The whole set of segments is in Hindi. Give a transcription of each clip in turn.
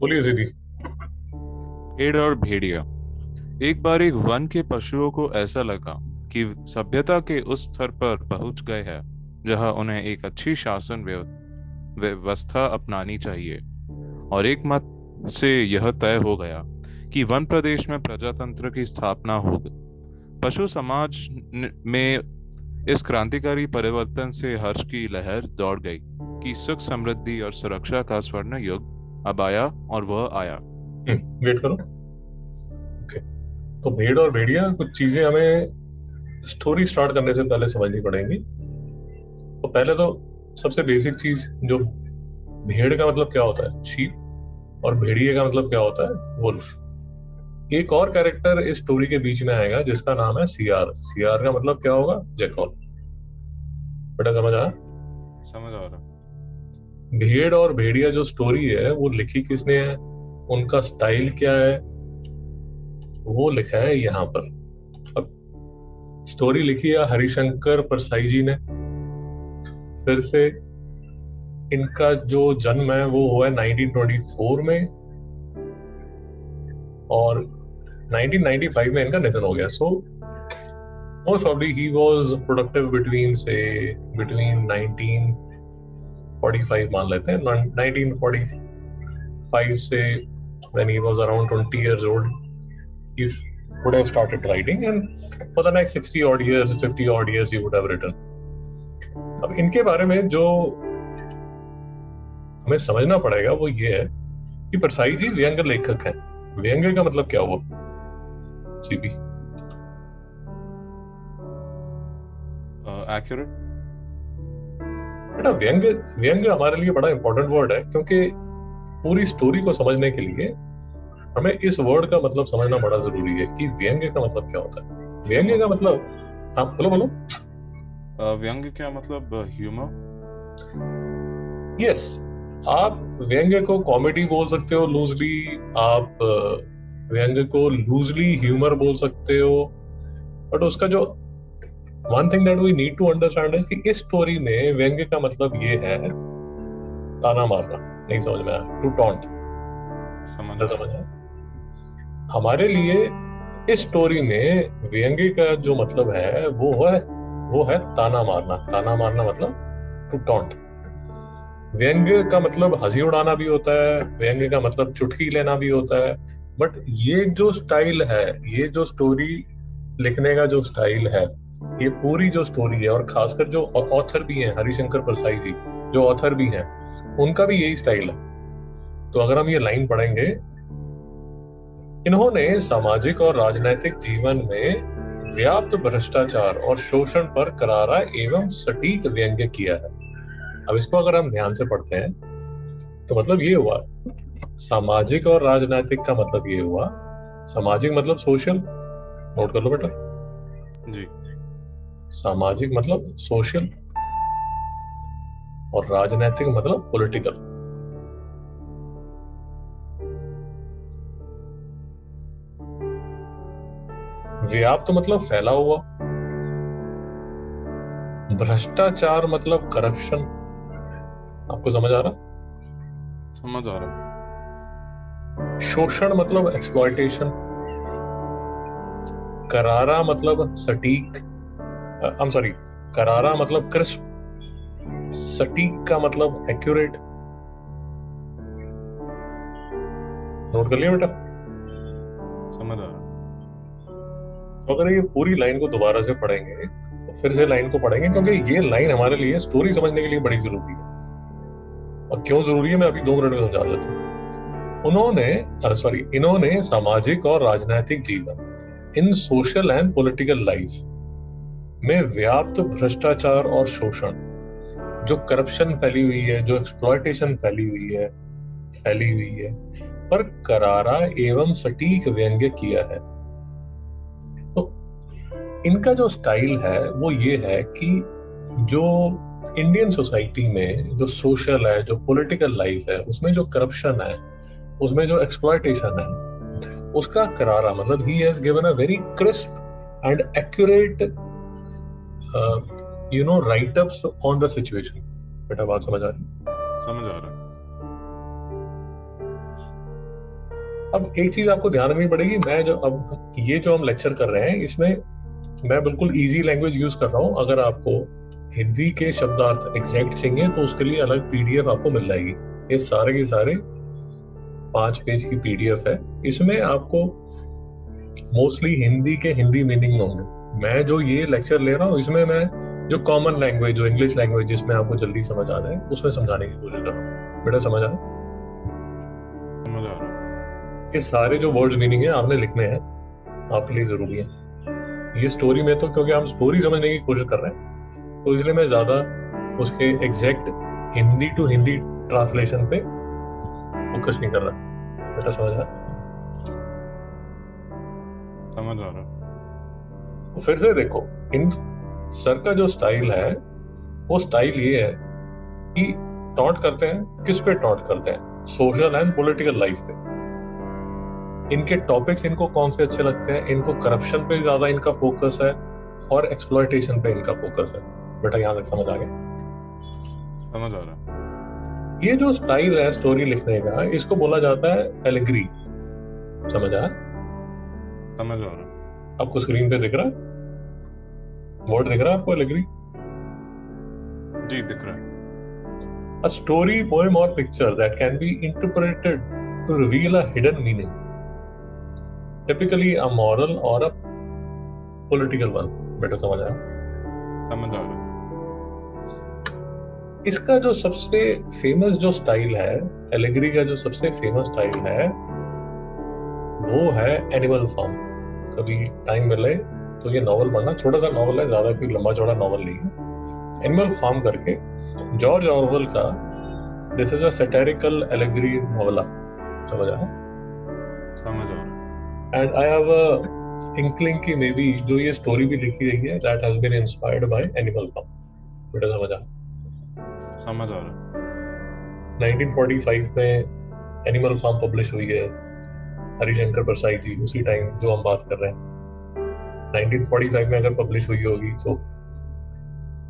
बोलिए सीधी। भेड़ और भेड़िया। एक बार एक वन के पशुओं को ऐसा लगा कि सभ्यता के उस स्तर पर पहुँच गए हैं, जहाँ उन्हें एक अच्छी शासन व्यवस्था अपनानी चाहिए। और एक मत से यह तय हो गया कि वन प्रदेश में प्रजातंत्र की स्थापना होगी। पशु समाज में इस क्रांतिकारी परिवर्तन से हर्ष की लहर दौड़ गई कि सुख समृद्धि और सुरक्षा का स्वर्ण युग अब आया और वह आया। वेट करो। ओके तो भेड़ और भेड़िया कुछ चीज़ें हमें स्टोरी स्टार्ट करने से पहले समझनी पड़ेंगी। तो पहले तो सबसे बेसिक चीज़ जो भेड़ का मतलब क्या होता है? शीप और भेड़िए का मतलब क्या होता है? वुल्फ एक और कैरेक्टर इस स्टोरी के बीच में आएगा जिसका नाम है सीआर सीआर का मतलब क्या होगा? जैकॉल बेटा समझ आया? समझ आ रहा। भेड़ और भेड़िया जो स्टोरी है, वो लिखी किसने है? उनका स्टाइल क्या है? वो लिखा है यहाँ पर। अब स्टोरी लिखी है हरिशंकर परसाई जी ने। फिर से इनका जो जन्म है, वो हुआ है 1924 में। और 1995 में इनका निधन हो गया। So most probably he was productive between से बिटवीन 1945 मान लेते हैं 1945 से when he was around 20 years old he would have started writing and for the next 60 odd years 50 odd years he would have written अब इनके बारे में जो हमें समझना पड़ेगा वो ये है कि परसाई जी व्यंग्य लेखक हैं व्यंग्य का मतलब क्या हुआ सीपी एक्यूरेट बेटा व्यंग्य व्यंग्य हमारे लिए बड़ा इंपॉर्टेंट वर्ड है क्योंकि पूरी स्टोरी को समझने के लिए हमें इस वर्ड का मतलब समझना बड़ा ज़रूरी है कि व्यंग्य का मतलब क्या होता है। व्यंग्य का मतलब हाँ बोलो बोलो। व्यंग्य क्या मतलब? ह्यूमर यस आप व्यंग्य को कॉमेडी बोल सकते हो लूजली आप व्यंग्य को लूजली ह्यूमर बोल सकते हो बट उसका जो one thing that we need to understand है कि इस स्टोरी में व्यंग्य का मतलब ये है ताना मारना। नहीं समझ में आया। टू टॉन्ट समझ समझ हमारे लिए इस स्टोरी में व्यंग्य का जो मतलब है वो है वो है ताना मारना। ताना मारना मतलब टू टॉन्ट व्यंग्य का मतलब हँसी उड़ाना भी होता है व्यंग्य का मतलब चुटकी लेना भी होता है। बट ये जो स्टाइल है ये जो स्टोरी लिखने का जो स्टाइल है ये पूरी जो स्टोरी है और खासकर जो ऑथर भी हैं, हरिशंकर परसाई जी, जो ऑथर भी हैं, उनका भी यही स्टाइल है। तो अगर हम ये लाइन पढ़ेंगे, इन्होंने सामाजिक और राजनैतिक जीवन में व्याप्त भ्रष्टाचार और शोषण पर करारा एवं सटीक व्यंग्य किया है। अब इसको अगर हम ध्यान से पढ़ते हैं तो मतलब ये हुआ, सामाजिक और राजनैतिक का मतलब ये हुआ, सामाजिक मतलब सोशल नोट कर लो बेटा। जी। सामाजिक मतलब सोशल और राजनैतिक मतलब पॉलिटिकल व्याप्त मतलब फैला हुआ। भ्रष्टाचार मतलब करप्शन आपको समझ आ रहा? समझ आ रहा। शोषण मतलब एक्सप्लॉयटेशन करारा मतलब सटीक। आई एम सॉरी करारा मतलब क्रिस्प सटीक का मतलब एक्यूरेट नोट कर लिया बेटा? समझ आ रहा तो अगर ये पूरी लाइन को दोबारा से पढ़ेंगे तो फिर से लाइन को पढ़ेंगे क्योंकि ये लाइन हमारे लिए स्टोरी समझने के लिए बड़ी ज़रूरी है। और क्यों ज़रूरी है मैं अभी दो मिनट में समझा देता हूँ। उन्होंने सॉरी इन्होंने सामाजिक और राजनैतिक जीवन in social and political life में व्याप्त भ्रष्टाचार और शोषण। जो करप्शन फैली हुई है, जो एक्सप्लॉयटेशन फैली हुई है, फैली हुई है, पर करारा एवं सटीक व्यंग्य किया है। तो इनका जो स्टाइल है, वो ये है कि जो इंडियन सोसाइटी में जो सोशल है, जो पॉलिटिकल लाइफ है, उसमें जो करप्शन है, उसमें जो एक्सप्लॉयटेशन है, उसका करारा मतलब he has given a very crisp and accurate you know write ups on the situation बेटा बात समझ आ रही समझ आ रहा अब एक चीज़ आपको ध्यान रखनी पड़ेगी मैं जो अब ये जो हम लेक्चर कर रहे हैं इसमें मैं बिल्कुल इजी लैंग्वेज यूज़ कर रहा हूँ। अगर आपको हिंदी के शब्दार्थ एग्जैक्ट चाहिए तो उसके लिए अलग पीडीएफ आपको मिल जाएगी। ये सारे के सारे पाँच पेज की पीडीएफ है। इसमें आपको मोस्टली हिंदी के हिंदी मीनिंग होंगे। मैं जो ये लेक्चर ले रहा हूँ इसमें मैं जो कॉमन लैंग्वेज जो इंग्लिश लैंग्वेज जिसमें आपको जल्दी समझ आ जाए उसमें समझाने की कोशिश कर रहा हूँ। बेटा समझ आ रहा ये सारे जो वर्ड्स मीनिंग है आपने लिखने हैं। आपके लिए ज़रूरी है। ये स्टोरी में तो क्योंकि हम स्टोरी समझने की कोशिश कर रहे हैं तो इसलिए मैं ज़्यादा उसके exact Hindi to Hindi translation पे फोकस नहीं कर रहा। बेटा समझ आ समझ आ रहा फिर से देखो इन सर का जो स्टाइल है वो स्टाइल ये है कि टॉन्ट करते हैं किस पे टॉन्ट करते हैं? सोशल एंड पॉलिटिकल लाइफ पे। इनके टॉपिक्स इनको कौन से अच्छे लगते हैं? इनको करप्शन पे ज़्यादा इनका फोकस है और एक्सप्लॉयटेशन पे इनका फोकस है? बेटा यहाँ तक समझ आ गया? समझ आ रहा ये जो स्टाइल है स्टोरी लिखने का इसको बोला जाता है एलिग्री समझ आया समझ आ रहा आपको स्क्रीन पे दिख रहा है? वर्ड दिख रहा है आपको एलिग्री जी दिख रहा है। अ स्टोरी पोएम और picture that can be interpreted to reveal a hidden meaning typically a moral और अ पॉलिटिकल वन बेटर समझ आ समझ आ रहा इसका जो सबसे फ़ेमस जो स्टाइल है एलिग्री का जो सबसे फ़ेमस स्टाइल है वो है एनिमल फॉर्म कभी टाइम मिले तो ये नॉवल पढ़ना छोटा सा नॉवल है ज़्यादा कोई लंबा चौड़ा नॉवल नहीं है। एनिमल फॉर्म करके जॉर्ज ऑरवेल का this is a satirical allegory नॉवला समझ आ एंड आई हैव अ की मे बी जो ये स्टोरी भी लिखी गई है that has been inspired by Animal Farm बेटा समझ आया समझ आ रहा 1945 में एनिमल फार्म पब्लिश हुई है हरिशंकर प्रसाद जी उसी टाइम जो हम बात कर रहे हैं। 1945 में अगर पब्लिश हुई होगी तो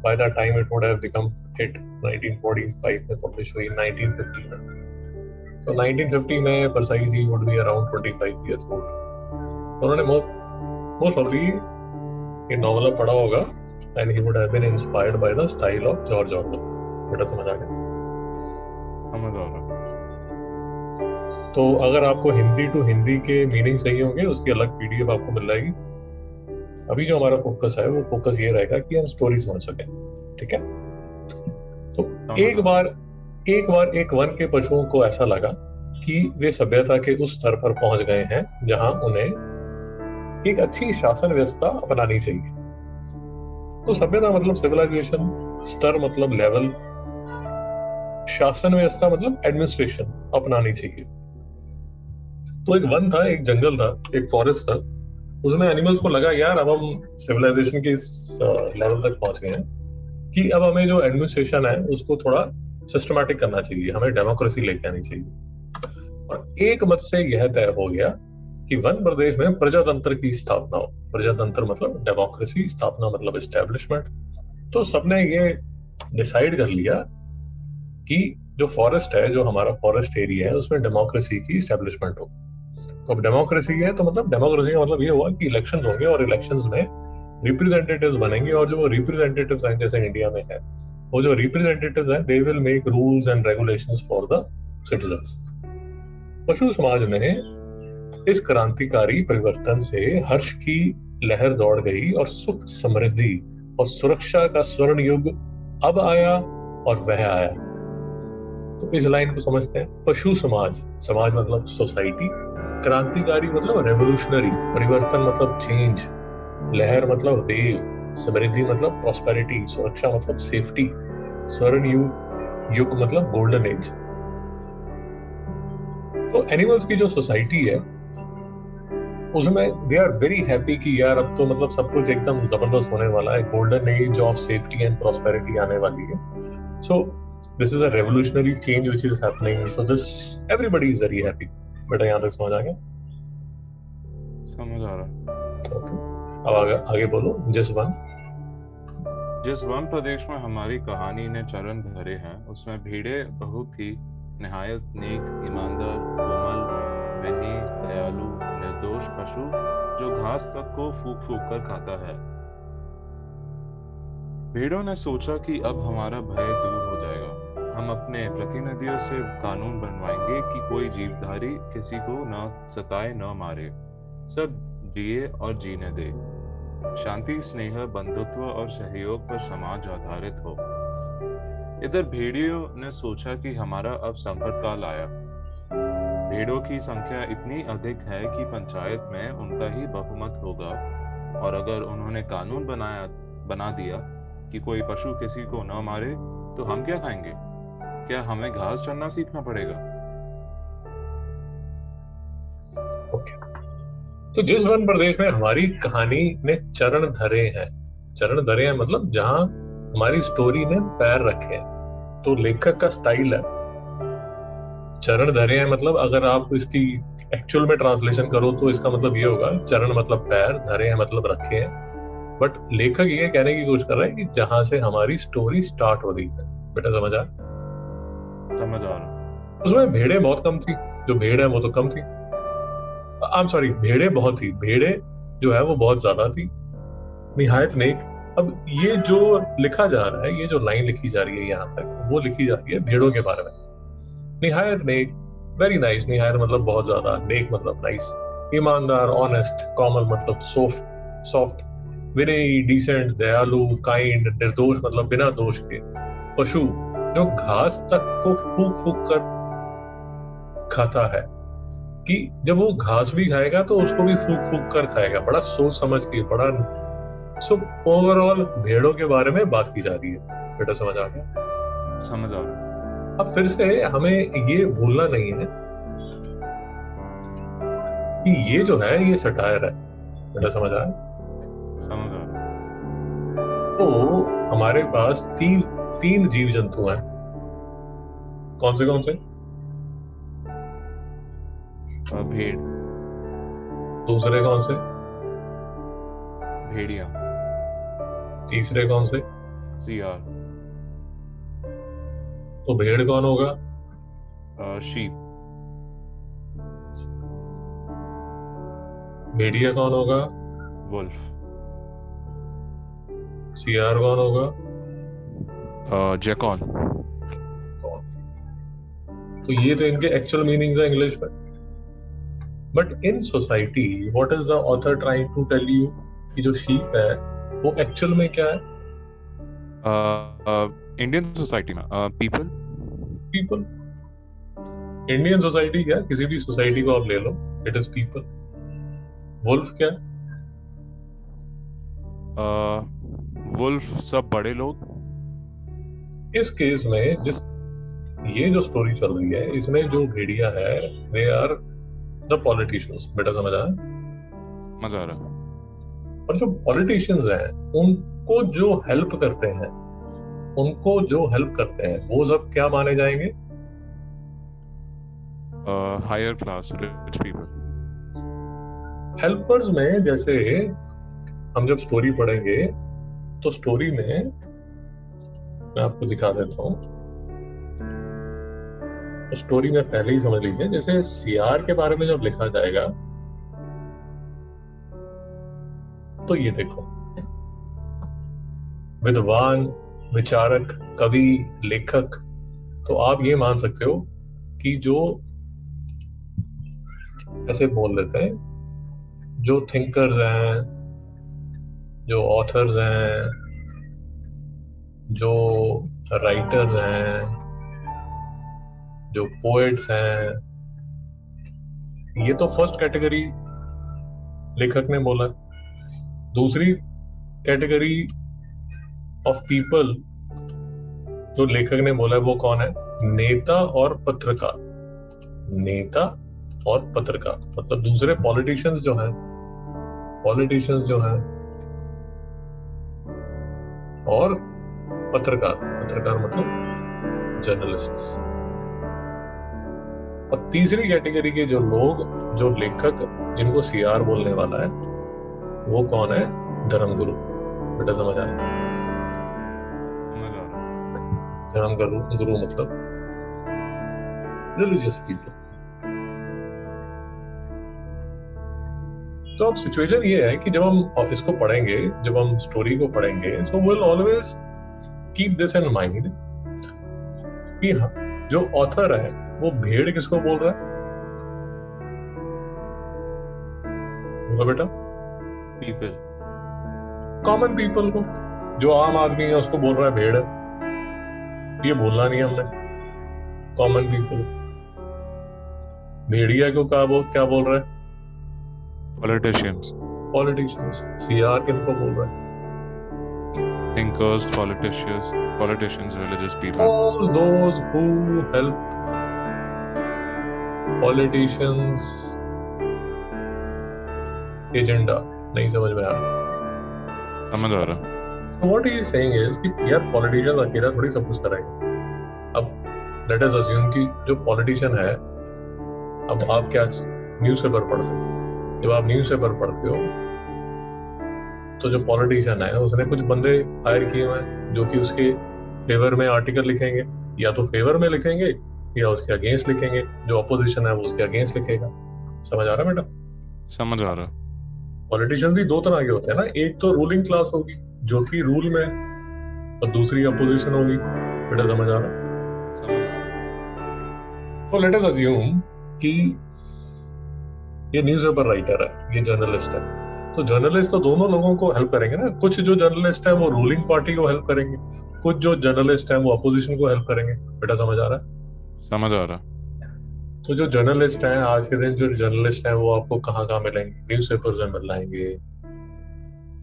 by the time it would have become hit 1945 में पब्लिश हुई 1950 में। तो 1950 में Parsai ji would be around 25 years old उन्होंने मोस्ट ऑफ़ दी ये नॉवल पढ़ा होगा and he would have been inspired by the style of George Orwell बेटा समझ आ गया? समझ आ रहा तो अगर आपको हिंदी टू हिंदी के मीनिंग चाहिए होंगे उसकी अलग पीडीएफ आपको मिल जाएगी। अभी जो हमारा फोकस है वो फोकस ये रहेगा कि हम स्टोरी सुन सके ठीक है? तो एक बार एक बार एक वन के पशुओं को ऐसा लगा कि वे सभ्यता के उस स्तर पर पहुँच गए हैं जहाँ उन्हें एक अच्छी शासन व्यवस्था अपनानी चाहिए। तो सभ्यता मतलब सिविलाइजेशन स्तर मतलब लेवल शासन व्यवस्था मतलब एडमिनिस्ट्रेशन अपनानी चाहिए। तो एक वन था एक जंगल था एक फॉरेस्ट था उसमें एनिमल्स को लगा, यार, अब हम सिविलाइजेशन के इस लेवल तक पहुँच गए हैं कि अब हमें जो एडमिनिस्ट्रेशन है, उसको थोड़ा सिस्टमैटिक करना चाहिए, हमें डेमोक्रेसी लेके आनी चाहिए। और एक मत से यह तय हो गया कि वन प्रदेश में प्रजातंत्र की स्थापना हो। प्रजातंत्र मतलब डेमोक्रेसी स्थापना मतलब एस्टेब्लिशमेंट तो सबने ये डिसाइड कर लिया कि जो फॉरेस्ट है, जो हमारा फॉरेस्ट एरिया है, उसमें डेमोक्रेसी की स्टेब्लिशमेंट हो। अब डेमोक्रेसी है तो मतलब डेमोक्रेसी का मतलब ये हुआ कि इलेक्शंस होंगे और इलेक्शंस में रिप्रेजेंटेटिव्स बनेंगे और जो रिप्रेजेंटेटिव्स हैं, जैसे इंडिया में है, वो जो रिप्रेजेंटेटिव्स हैं they will make rules and regulations for the citizens पशु समाज में इस क्रांतिकारी परिवर्तन से हर्ष की लहर दौड़ गई और सुख समृद्धि और सुरक्षा का स्वर्ण युग अब आया और वह आया। तो इस लाइन को समझते हैं, पशु समाज समाज मतलब सोसाइटी क्रांतिकारी मतलब रेवोल्यूशनरी परिवर्तन मतलब चेंज लहर मतलब वेव समृद्धि मतलब प्रॉस्पेरिटी सुरक्षा मतलब सेफ्टी स्वर्ण युग युग मतलब गोल्डन एज तो एनिमल्स की जो सोसाइटी है, उसमें दे आर वेरी हैप्पी कि यार अब तो मतलब सब कुछ एकदम ज़बरदस्त होने वाला है golden age of safety and prosperity आने वाली है. So this is a revolutionary change which is happening so this everybody is very happy बेटा यहाँ तक समझ आ गया? समझ आ रहा ओके। अब आगे आगे बोलो जिस वन। जिस वन प्रदेश में हमारी कहानी ने चरण धरे हैं उसमें भीड़े बहुत ही निहायत नेक ईमानदार कोमल वही दयालु निर्दोष पशु जो घास तक को फूक फूक कर खाता है। भेड़ों ने सोचा कि अब हमारा भय दूर हो जाएगा। हम अपने प्रतिनिधियों से कानून बनवाएँगे कि कोई जीवधारी किसी को न सताए, न मारे। सब जिए और जीने दे। शांति, स्नेह, बंधुत्व और सहयोग पर समाज आधारित हो। इधर भेड़ियों ने सोचा कि हमारा अब संकट काल आया। भेड़ों की संख्या इतनी अधिक है कि पंचायत में उनका ही बहुमत होगा। और अगर उन्होंने कानून बनाया, बना दिया कि कोई पशु किसी को न मारे तो हम क्या खाएँगे? क्या हमें घास चरना सीखना पड़ेगा? तो जिस वन प्रदेश में हमारी कहानी ने चरण धरे हैं, चरण धरे हैं मतलब जहाँ हमारी स्टोरी ने पैर रखे हैं तो लेखक का स्टाइल है। चरण धरे हैं मतलब अगर आप इसकी एक्चुअल में ट्रांसलेशन करो तो इसका मतलब ये होगा, चरण मतलब पैर, धरे हैं मतलब रखे हैं। बट लेखक ये कहने की कोशिश कर रहा है कि जहाँ से हमारी स्टोरी स्टार्ट हो रही है। बेटा समझ आ समझ आ रहा उसमें भेड़े बहुत कम थी। जो भेड़ है, वो तो कम थी। आई एम सॉरी भेड़े बहुत थी। भेड़े जो है, वो बहुत ज़्यादा थी। निहायत नेक। अब ये जो लिखा जा रहा है, ये जो लाइन लिखी जा रही है यहाँ तक, वो लिखी जा रही है भेड़ों के बारे में। निहायत नेक। वेरी नाइस निहायत मतलब बहुत ज़्यादा। नेक मतलब नाइस ईमानदार ऑनेस्ट कॉमन मतलब सॉफ्ट सॉफ्ट विनयी डिसेंट दयालु काइंड निर्दोष मतलब बिना दोष के। पशु। जो घास तक को फूक फूक कर खाता है कि जब वो घास भी खाएगा तो उसको भी फूक फूक कर खाएगा। बड़ा सोच समझ के बड़ा सो ओवरऑल भेड़ों के बारे में बात की जा रही है। बेटा समझ आ गया? समझ आ रहा अब फिर से हमें ये भूलना नहीं है कि ये जो है ये सटायर है। बेटा समझ आया समझ आ रहा तो हमारे पास तीन तीन जीव जंतु हैं। कौन से कौन से? भेड़। दूसरे कौन से? भेड़िया। तीसरे कौन से? सियार। तो भेड़ कौन होगा? शीप। भेड़िया कौन होगा? वुल्फ। सियार कौन होगा? जैकॉल तो ये तो इनके एक्चुअल मीनिंग्स है इंग्लिश में। But in society what is the author trying to tell you कि जो शीप है वो एक्चुअल में क्या है? इंडियन सोसाइटी में पीपल पीपल इंडियन सोसाइटी क्या किसी भी सोसाइटी को आप ले लो इट इज़ पीपल वुल्फ क्या वुल्फ सब बड़े लोग इस केस में जिस ये जो स्टोरी चल रही है इसमें जो भेड़िया है दे आर द पॉलिटिशियंस बेटा समझ आया मज़ा आ रहा और जो पॉलिटिशियंस हैं उनको जो हेल्प करते हैं उनको जो हेल्प करते हैं वो सब क्या माने जाएँगे? Higher class rich people helpers में जैसे हम जब स्टोरी पढ़ेंगे तो स्टोरी में मैं आपको दिखा देता हूँ। स्टोरी में पहले ही समझ लीजिए, जैसे सियार के बारे में जब लिखा जाएगा तो ये देखो। विद्वान, विचारक, कवि, लेखक तो आप ये मान सकते हो कि जो ऐसे बोल देते हैं, जो थिंकर्स हैं, जो ऑथर्स हैं जो राइटर्स हैं, जो पोएट्स हैं, ये तो फ़र्स्ट कैटेगरी लेखक ने बोला। दूसरी कैटेगरी ऑफ़ पीपल जो लेखक ने बोला है, वो कौन है? नेता और पत्रकार। नेता और पत्रकार। मतलब दूसरे पॉलिटिशियंस जो हैं पॉलिटिशियंस जो हैं, और पत्रकार पत्रकार मतलब जर्नलिस्ट और तीसरी कैटेगरी के जो लोग जो लेखक जिनको सीआर बोलने वाला है वो कौन है? धर्मगुरु। बेटा समझ आया धर्म गुरु गुरु मतलब रिलीजियस पीपल तो अब सिचुएशन ये है कि जब हम इसको पढ़ेंगे जब हम स्टोरी को पढ़ेंगे so will always keep this in mind कि हाँ, जो ऑथर है वो भेड़ किसको बोल रहा है? बोलो बेटा। पीपल कॉमन पीपल को। जो आम आदमी है उसको बोल रहा है भेड़। है ये बोलना नहीं हमने। कॉमन पीपल भेड़िया को क्या बोल क्या बोल रहा है? पॉलिटिशियंस पॉलिटिशियंस सीआर किनको बोल रहा है? Thinkers politicians politicians religious people all those who help politicians agenda नहीं समझ में आ रहा समझ आ रहा he is saying is कि यार पॉलिटिशियन अकेला थोड़ी सब कुछ करेंगे अब लेट अस अज्यूम कि जो पॉलिटिशियन है अब आप क्या न्यूज़पेपर पढ़ते हो जब आप न्यूज़पेपर पढ़ते हो तो जो पॉलिटिशियन है उसने कुछ बंदे हायर किए हुए हैं जो कि उसके फेवर में आर्टिकल लिखेंगे या तो फेवर में लिखेंगे या उसके अगेंस्ट लिखेंगे जो अपोजिशन है वो उसके अगेंस्ट लिखेगा। समझ आ रहा है बेटा समझ आ रहा पॉलिटिशियन भी दो तरह के होते हैं ना एक तो रूलिंग क्लास होगी जो कि रूल में और दूसरी अपोजिशन होगी। बेटा समझ आ रहा है? तो लेट अस अज्यूम कि ये न्यूज़पेपर राइटर है ये जर्नलिस्ट है। तो जर्नलिस्ट तो दोनों लोगों को हेल्प करेंगे ना। कुछ जो जर्नलिस्ट है वो रूलिंग पार्टी को हेल्प करेंगे कुछ जो जर्नलिस्ट है वो अपोजिशन को हेल्प करेंगे। बेटा समझ आ रहा है? समझ आ रहा तो जो जर्नलिस्ट हैं आज के दिन जो जर्नलिस्ट हैं वो आपको कहाँ कहाँ मिलेंगे? न्यूज़ पेपर में मिलाएँगे।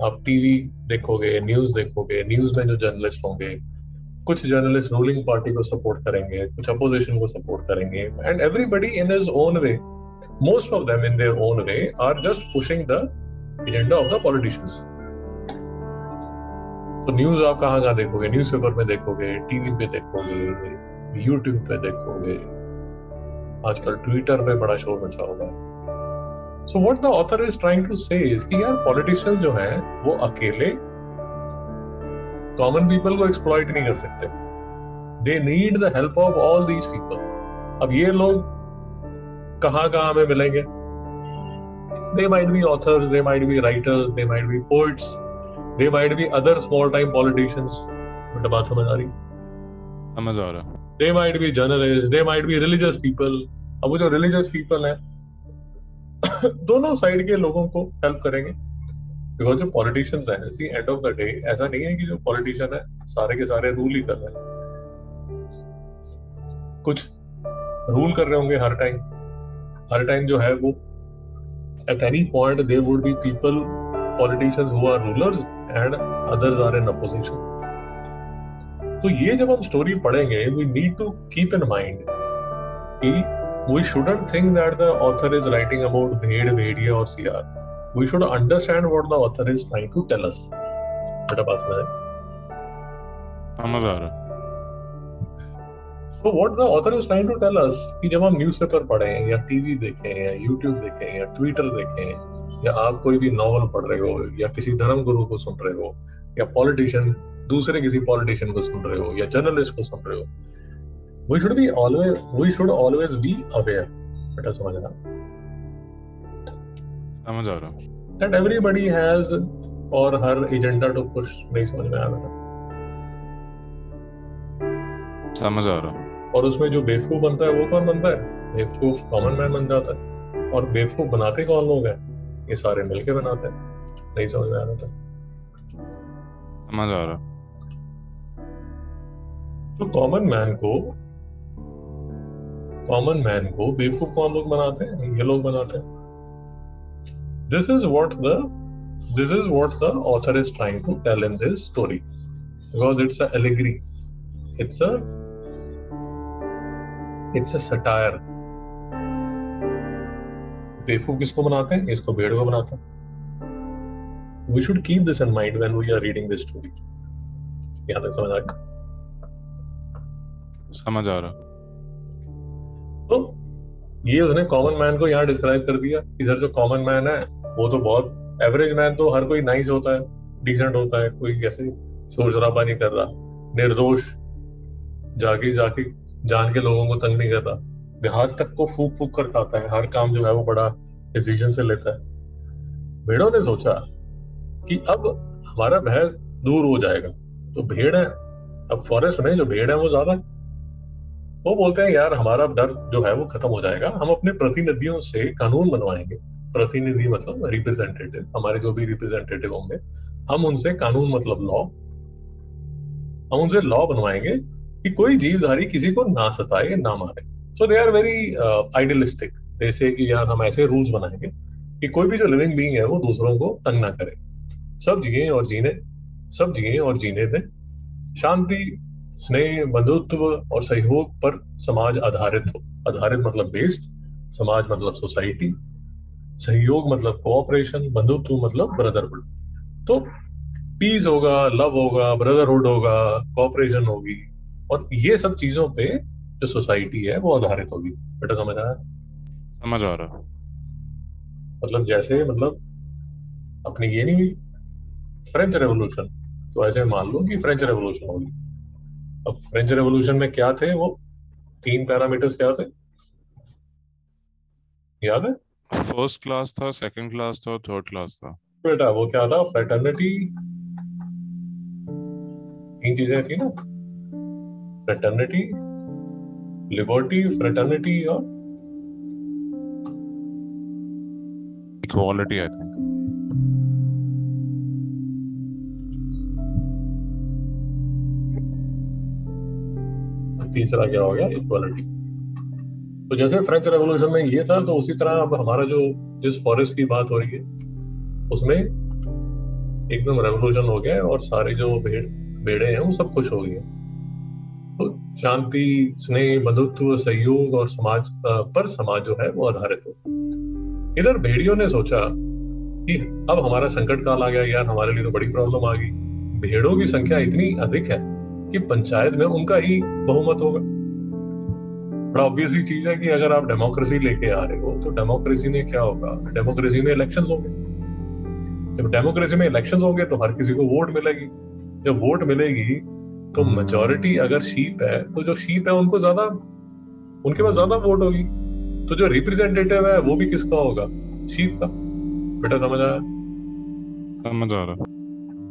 आप टीवी देखोगे न्यूज़ देखोगे न्यूज़ में जो जर्नलिस्ट होंगे कुछ जर्नलिस्ट रूलिंग पार्टी को सपोर्ट करेंगे कुछ अपोजिशन को सपोर्ट करेंगे। And everybody in his own way most of them in their own way are just pushing the agenda the politicians तो न्यूज़ आप कहाँ कहाँ देखोगे? न्यूज़पेपर में देखोगे टीवी पे देखोगे यूट्यूब पे देखोगे। आजकल ट्विटर पे बड़ा शोर मचा होगा so what the author is trying to say कि यार पॉलिटिशियन जो है, वो अकेले कॉमन पीपल को एक्सप्लॉइट नहीं कर सकते। They need the help of all these people अब ये लोग कहाँ कहाँ में मिलेंगे? They might be authors they might be writers they might be poets they might be other small time politicians but बात समझ आ रही समझ आ रहा they might be journalists they might be religious people अब वो जो religious people हैं दोनों साइड के लोगों को हेल्प करेंगे बिकॉज़ जो पॉलिटिशियंस हैं see end of the day ऐसा नहीं है कि जो पॉलिटिशियन है सारे के सारे रूल ही कर रहे हैं कुछ रूल कर रहे होंगे हर टाइम हर टाइम जो है वो at any point there would be people politicians who are rulers and others are in opposition तो ये जब हम स्टोरी पढ़ेंगे we need to keep in mind कि we shouldn't think that the author is writing about भेड़ भेड़िया और सियार we should understand what the author is trying to tell us बेटा बात समझ समझ आ रहा तो what the author is trying to tell us कि जब हम न्यूज़पेपर पढ़ें या टीवी देखें या यूट्यूब देखें या ट्विटर देखें या आप कोई भी नॉवल पढ़ रहे हो या किसी धर्म गुरु को सुन रहे हो या पॉलिटिशियन दूसरे किसी पॉलिटिशियन को सुन रहे हो या जर्नलिस्ट को सुन रहे हो we should be always we should always be aware बेटा समझना समझ आ रहा दैट एवरीबॉडी हैज़ और हर एजेंडा टू पुश नहीं समझ में आ रहा। समझ आ रहा और उसमें जो बेवकूफ़ बनता है वो कौन बनता है? बेवकूफ़ कॉमन मैन बन जाता है। और बेवकूफ़ बनाते कौन लोग हैं? ये सारे मिलके बनाते हैं। नहीं समझ में आ रहा था। समझ आ रहा। तो कॉमन मैन को कॉमन मैन को बेवकूफ़ कौन लोग बनाते हैं? ये लोग बनाते हैं। This is what the this is what the author is trying to tell in this story because it's a allegory it's a it's a satire. बेवकूफ़ किसको बनाते हैं? इसको भेड़ को बनाते हैं। We should keep this in mind when we are reading this story यहाँ तक समझ आ गया। समझ आ रहा। तो ये उसने कॉमन मैन को यहाँ डिस्क्राइब कर दिया कि सर जो कॉमन मैन है वो तो बहुत एवरेज मैन तो हर कोई नाइस होता है डिसेंट होता है कोई कैसे शोर शराबा नहीं कर रहा। निर्दोष जाके जाके जान के लोगों को तंग नहीं कर रहा घास तक को फूक फूक कर खाता है। हर काम जो है वो बड़ा डिसीज़न से लेता है। भेड़ों ने सोचा कि अब हमारा भय दूर हो जाएगा। तो भेड़ है। अब फॉरेस्ट में जो भेड़ है वो ज़्यादा है वो बोलते हैं, यार, हमारा डर जो है वो खत्म हो जाएगा। हम अपने प्रतिनिधियों से कानून बनवाएँगे। प्रतिनिधि मतलब रिप्रेजेंटेटिव हमारे जो भी रिप्रेजेंटेटिव होंगे, हम उनसे कानून मतलब लॉ हम उनसे लॉ बनवाएँगे। कि कोई जीवधारी किसी को ना सताए, ना मारे। So they are very idealistic जैसे कि यार हम ऐसे रूल्स बनाएँगे कि कोई भी जो लिविंग बींग है वो दूसरों को तंग ना करे। सब जिए और जीने, सब जिए और जीने दें। शांति, स्नेह, बंधुत्व और सहयोग पर समाज आधारित हो। आधारित मतलब बेस्ड समाज मतलब सोसाइटी सहयोग मतलब कोऑपरेशन बंधुत्व मतलब ब्रदरहुड तो पीस होगा लव होगा ब्रदरहुड होगा कोऑपरेशन होगी। और ये सब चीज़ों पे जो सोसाइटी है वो आधारित होगी। बेटा समझ आया समझ आ रहा। मतलब जैसे मतलब अपनी ये नहीं फ्रेंच रेवोल्यूशन तो ऐसे मान लो कि फ्रेंच रेवोल्यूशन होगी। अब फ्रेंच रेवोल्यूशन में क्या थे वो? तीन पैरामीटर्स क्या थे? याद है? फ़र्स्ट क्लास था सेकंड क्लास था थर्ड क्लास था। बेटा वो क्या था? फ्रेटर्निटी तीन चीज़ें थी ना। फ्रेटर्निटी लिबर्टी फ्रेटर्निटी और इक्वालिटी आई थिंक तीसरा क्या हो गया? इक्वालिटी तो जैसे फ्रेंच रेवोल्यूशन में ये था तो उसी तरह अब हमारा जो जिस फॉरेस्ट की बात हो रही है उसमें एकदम रेवोल्यूशन हो गया और सारे जो भेड़ बेड़े हैं वो सब खुश हो गए शांति, स्नेह, बंधुत्व, सहयोग और समाज पर समाज जो है वो आधारित हो। इधर भेड़ियों ने सोचा कि अब हमारा संकट काल आ गया, यार हमारे लिए तो बड़ी प्रॉब्लम आ गई। भेड़ों की संख्या इतनी अधिक है कि पंचायत में उनका ही बहुमत होगा। बड़ा ऑब्वियस ही चीज़ है कि अगर आप डेमोक्रेसी लेके आ रहे हो तो डेमोक्रेसी में क्या होगा? डेमोक्रेसी में इलेक्शन होंगे। जब डेमोक्रेसी में इलेक्शन होंगे तो हर किसी को वोट मिलेगी। जब वोट मिलेगी तो मेजोरिटी अगर शीप है तो जो शीप है उनको ज़्यादा उनके पास ज़्यादा वोट होगी। तो जो रिप्रेजेंटेटिव है वो भी किसका होगा? शीप का। बेटा समझ आया? समझ आ रहा।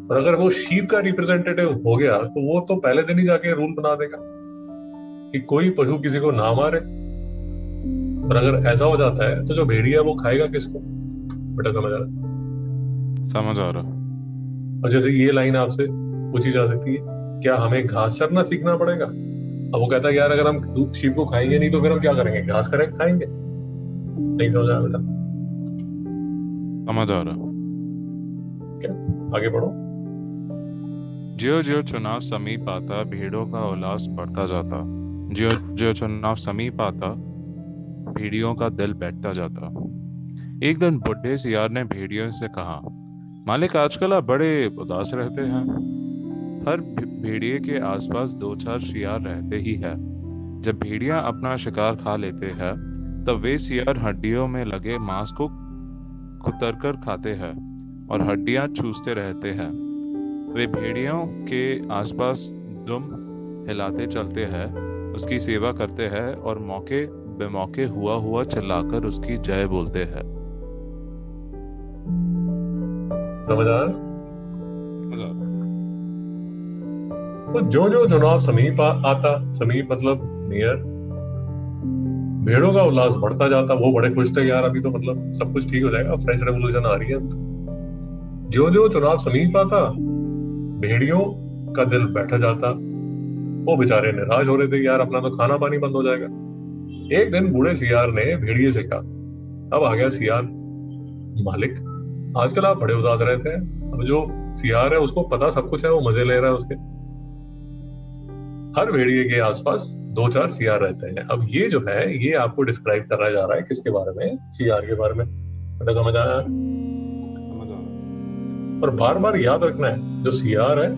और अगर वो शीप का रिप्रेजेंटेटिव हो गया तो वो तो पहले दिन ही जाके रूल बना देगा कि कोई पशु किसी को ना मारे। और अगर ऐसा हो जाता है तो जो भेड़िया वो खाएगा किसको? बेटा समझ आ रहा? समझ आ रहा। और जैसे ये लाइन आपसे पूछी जा सकती है क्या हमें घास चरना सीखना पड़ेगा? अब वो कहता है यार अगर हम दूध शीप को खाएँगे नहीं तो फिर हम क्या करेंगे? घास करेंगे खाएँगे? नहीं समझ आया बेटा। समझ आ रहा। क्या? आगे बढ़ो। ज्यो ज्यो चुनाव समीप आता भेड़ों का उल्लास बढ़ता जाता। ज्यो ज्यो चुनाव समीप आता भेड़ियों का दिल बैठता जाता। एक दिन बुढ़े सियार ने भेड़ियों से कहा मालिक आजकल आप बड़े उदास रहते हैं। हर भेड़िए के आसपास दो चार शियार रहते ही है। जब भेड़िया अपना शिकार खा लेते हैं तब वे सियार हड्डियों में लगे मांस को कुतर कर खाते हैं और हड्डियाँ चूसते रहते हैं। वे भेड़ियों के आसपास दुम हिलाते चलते हैं उसकी सेवा करते हैं और मौके बेमौके हुआ हुआ चिल्लाकर उसकी जय बोलते हैं। समझ आ तो जो जो चुनाव समीप आता, समीप मतलब नियर भेड़ों का उल्लास बढ़ता जाता, वो बड़े खुश थे, यार, अभी तो मतलब सब कुछ ठीक हो जाएगा फ्रेंच रेवोल्यूशन आ रही है जो जो चुनाव समीप आता, भेड़ियों का दिल बैठा जाता, वो बेचारे निराश हो रहे थे, यार, अपना तो खाना पानी बंद हो जाएगा. एक दिन बूढ़े सियार ने भेड़िए से कहा, अब आ गया सियार, मालिक, आजकल आप बड़े उदास रहते हैं, अब जो सियार है उसको पता सब कुछ है, वो मज़े ले रहा है उसके। हर भेड़िए के आसपास दो चार सियार रहते हैं। अब ये जो है ये आपको डिस्क्राइब करा जा रहा है किसके बारे में? सियार के बारे में। समझ आया? और बार बार याद रखना है जो सियार है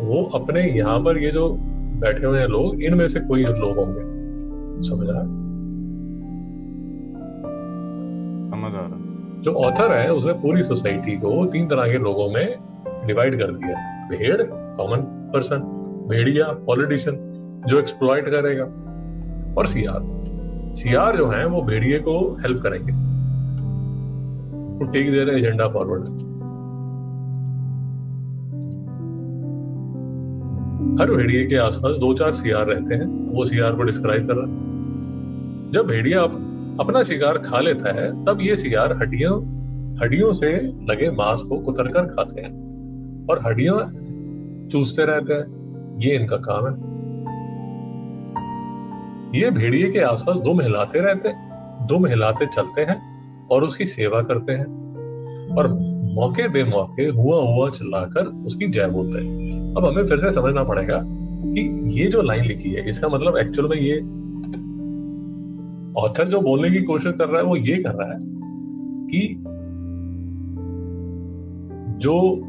वो अपने यहाँ पर ये जो बैठे हुए हैं लोग इनमें से कोई लोग होंगे। समझ समझ आ रहा। जो ऑथर है उसने पूरी सोसाइटी को तीन तरह के लोगों में डिवाइड कर दिया भेड़ कॉमन पर्सन भेड़िया पॉलिटिशियन जो एक्सप्लॉइट करेगा। और सियार सियार जो है, वो भेड़िए को हेल्प करेंगे। to take their agenda forward. हर भेड़िए के आसपास दो चार सीआर रहते हैं, वो सीआर को डिस्क्राइब कर रहा जब भेड़िया अपना शिकार खा लेता है, तब ये सीआर हड्डियों हड्डियों से लगे मांस को कुतर कर खाते हैं। और हड्डियाँ चूसते रहते हैं। ये इनका काम है। ये भेड़िए के आसपास दो महिलाते रहते, दो महिलाते चलते हैं और उसकी सेवा करते हैं। और मौके बे मौके हुआ हुआ चिल्लाकर उसकी जय बोलते हैं। अब हमें फिर से समझना पड़ेगा कि ये जो लाइन लिखी है, इसका मतलब एक्चुअल में ये ऑथर जो बोलने की कोशिश कर रहा है, वो ये कर रहा है कि जो